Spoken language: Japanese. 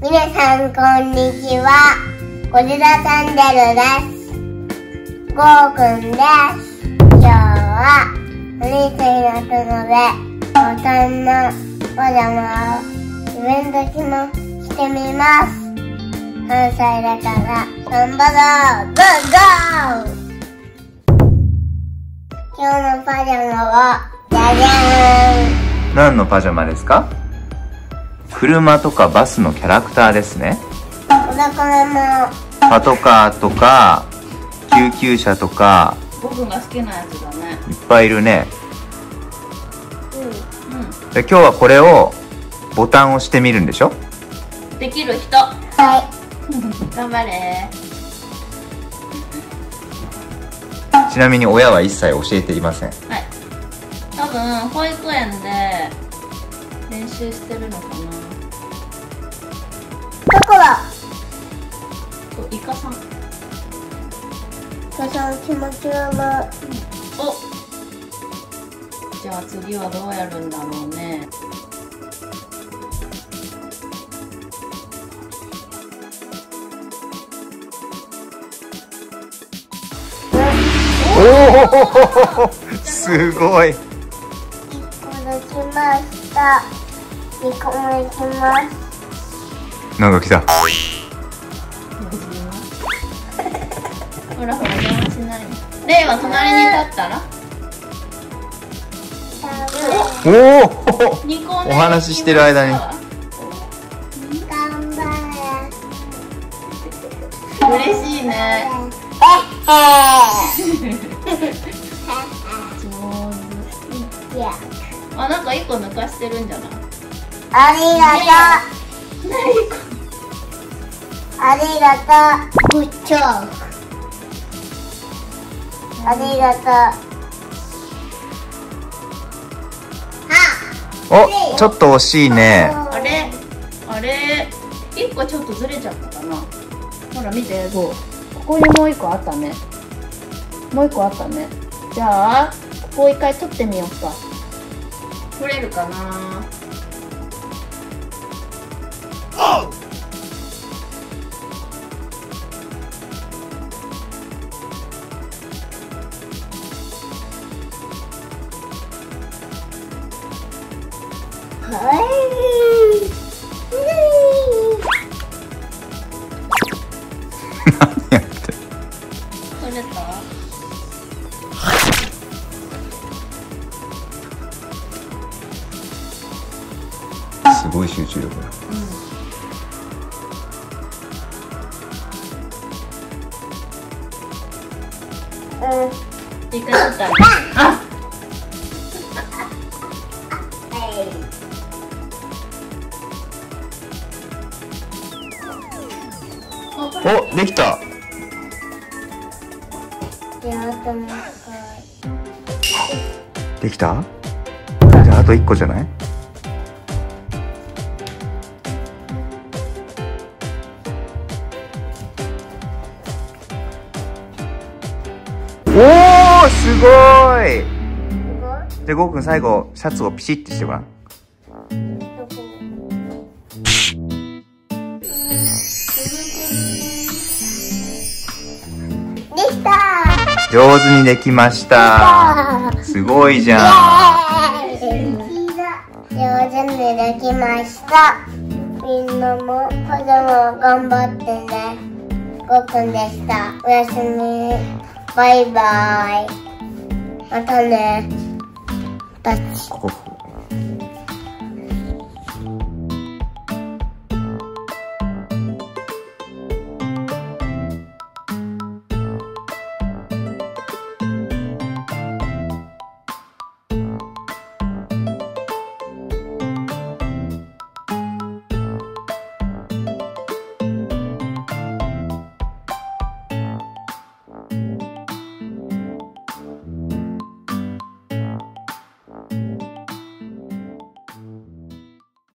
皆さんこんにちは。ゴリラチャンネルです。ゴーくんです。今日はお兄ちゃんになったのでボタンのパジャマをイベントしもしてみます。関西だから頑張ろう。ゴーゴー。今日のパジャマはじゃじゃーん何のパジャマですか？車とかバスのキャラクターですね。お宝もパトカーとか救急車とか僕が好きなやつだね。いっぱいいるね。うん。うで今日はこれをボタンを押してみるんでしょ？んできる人。は 頑張れ。ちなみに親は一切教えていません。はい。多分保育園で練習してるのかな？どこだとイカさん。母さん気持ち悪お！じゃあ次はどうやるんだろうね。おお すごい。い。一個できました。二個もいきます。なんか来た。ほらほら邪魔しない。でレイは隣に立ったら？おお2個目お話ししてる間に。嬉しいね。あなんか1個抜かしてるんじゃない？ありが何とう。ありがとう。グッジョブ。ありがとう。あ、おちょっと惜しいねあれ？あれ？1個ちょっとずれちゃったかなほら見てゴーここにもう1個あったねもう1個あったねじゃあここ一回取ってみようか取れるかな すごい集中力だ。一回取ったあおできた。できた？じゃああと1個じゃない？おーすごい。回。じゃあゴーくん最後シャツをピシッてしてごらん。できた。上手にできました。すごいじゃん。上手にできました。みんなもパジャマ頑張ってね。ごくんでした。おやすみバイバイ。またね。バッチ